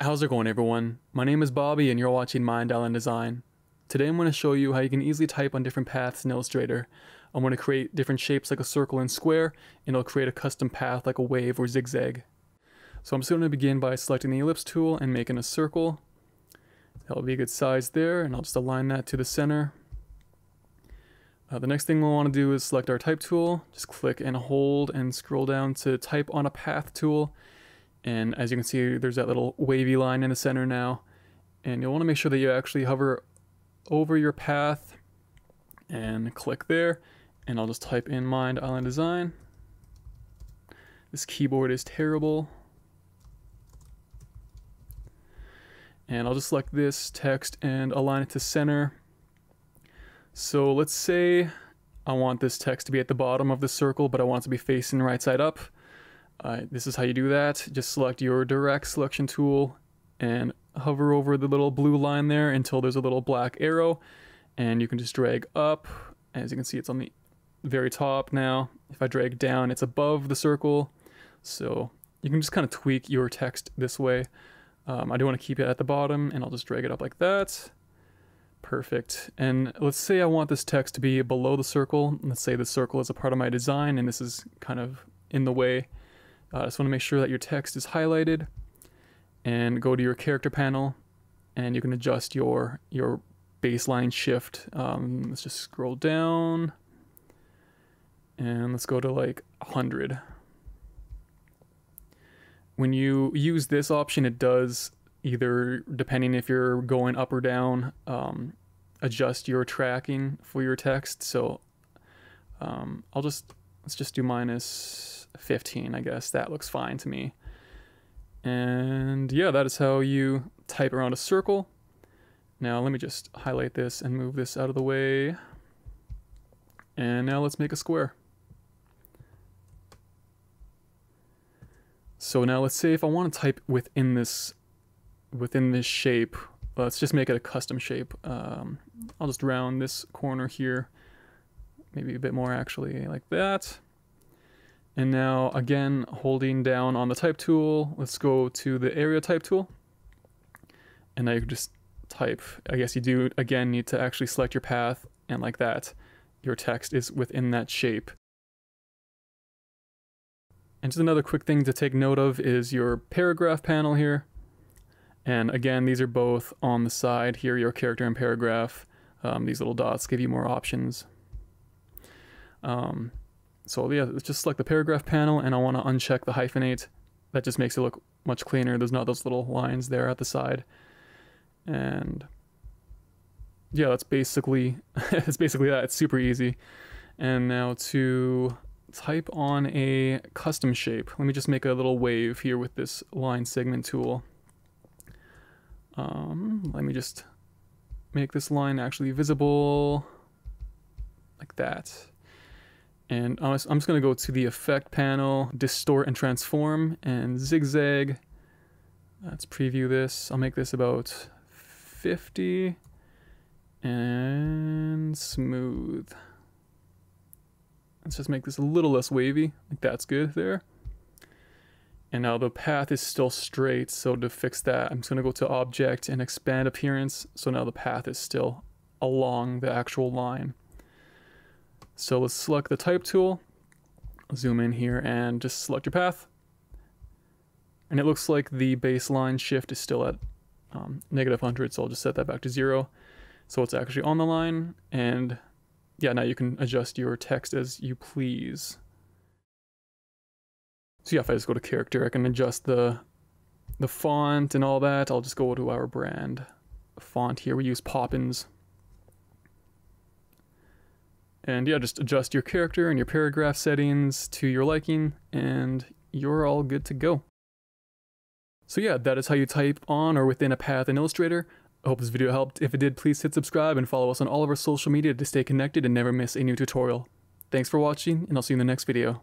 How's it going everyone? My name is Bobby and you're watching Mind Island Design. Today I'm going to show you how you can easily type on different paths in Illustrator. I'm going to create different shapes like a circle and square and it'll create a custom path like a wave or zigzag. So I'm just going to begin by selecting the ellipse tool and making a circle. That'll be a good size there and I'll just align that to the center. Uh, the next thing we'll want to do is select our type tool. Just click and hold and scroll down to type on a path tool and as you can see, there's that little wavy line in the center now. And you'll want to make sure that you actually hover over your path and click there. And I'll just type in Mind Island Design. This keyboard is terrible. And I'll just select this text and align it to center. So let's say I want this text to be at the bottom of the circle, but I want it to be facing right side up. Uh, this is how you do that. Just select your direct selection tool and hover over the little blue line there until there's a little black arrow and you can just drag up. As you can see, it's on the very top now. If I drag down, it's above the circle. So you can just kind of tweak your text this way. Um, I do want to keep it at the bottom and I'll just drag it up like that. Perfect. And let's say I want this text to be below the circle. Let's say the circle is a part of my design and this is kind of in the way. I uh, just want to make sure that your text is highlighted and go to your character panel and you can adjust your your baseline shift. Um, let's just scroll down and let's go to like 100. When you use this option, it does either, depending if you're going up or down, um, adjust your tracking for your text. So um, I'll just, let's just do minus 15, I guess. That looks fine to me. And yeah, that is how you type around a circle. Now let me just highlight this and move this out of the way. And now let's make a square. So now let's say if I want to type within this within this shape, let's just make it a custom shape. Um, I'll just round this corner here, maybe a bit more actually, like that. And now again, holding down on the type tool, let's go to the area type tool. And now you can just type, I guess you do again need to actually select your path and like that, your text is within that shape. And just another quick thing to take note of is your paragraph panel here. And again, these are both on the side here, your character and paragraph. Um, these little dots give you more options. Um, so yeah, let's just select the paragraph panel and I want to uncheck the hyphenate. That just makes it look much cleaner. There's not those little lines there at the side. And yeah, that's basically it's basically that. It's super easy. And now to type on a custom shape. Let me just make a little wave here with this line segment tool. Um, let me just make this line actually visible like that. And I'm just going to go to the effect panel, distort and transform, and zigzag. Let's preview this. I'll make this about 50 and smooth. Let's just make this a little less wavy. Like that's good there. And now the path is still straight, so to fix that, I'm just gonna go to object and expand appearance. So now the path is still along the actual line. So let's select the type tool, zoom in here and just select your path. And it looks like the baseline shift is still at um, negative 100, so I'll just set that back to zero. So it's actually on the line, and yeah, now you can adjust your text as you please. So yeah, if I just go to character, I can adjust the the font and all that. I'll just go to our brand font here. We use Poppins. And yeah, just adjust your character and your paragraph settings to your liking, and you're all good to go. So yeah, that is how you type on or within a path in Illustrator. I hope this video helped. If it did, please hit subscribe and follow us on all of our social media to stay connected and never miss a new tutorial. Thanks for watching, and I'll see you in the next video.